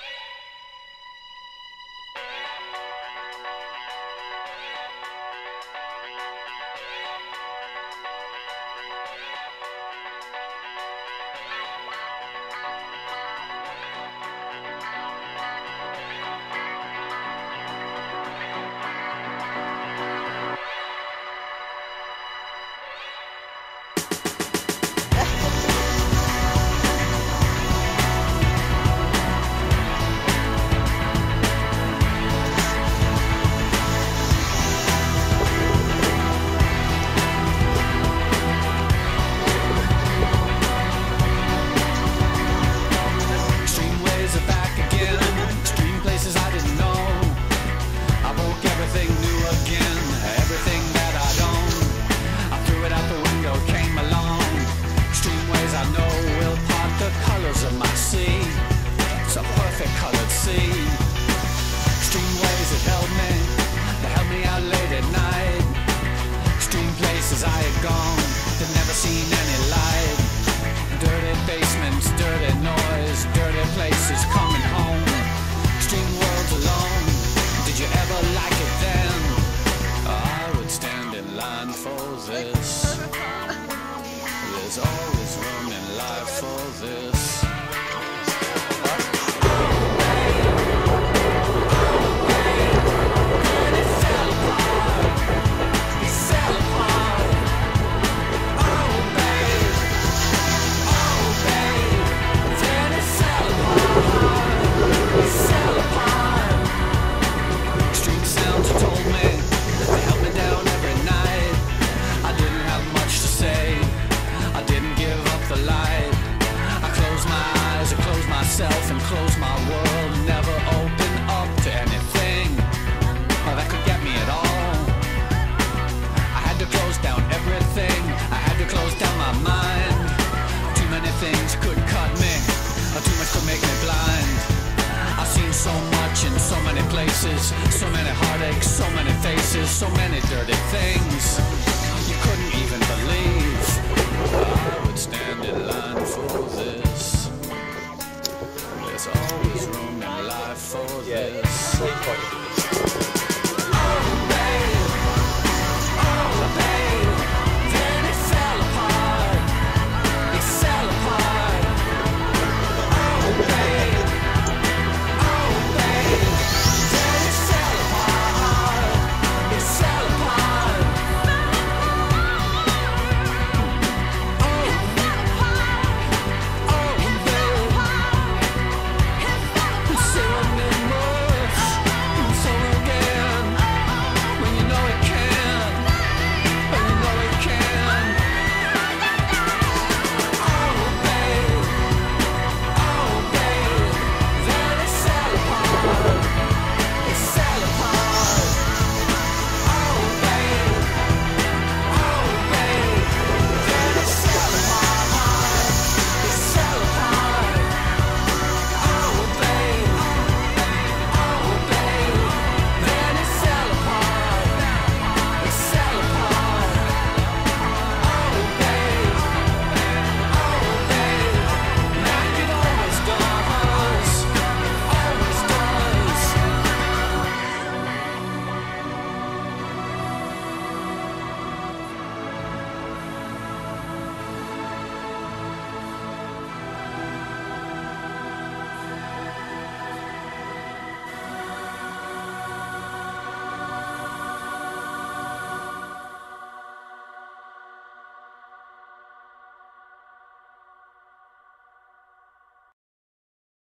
Yeah. myself and close my world, never open up to anything that could get me at all. I had to close down everything, I had to close down my mind. Too many things could cut me, or too much could make me blind. I've seen so much in so many places, so many heartaches, so many faces, so many dirty things. yeah.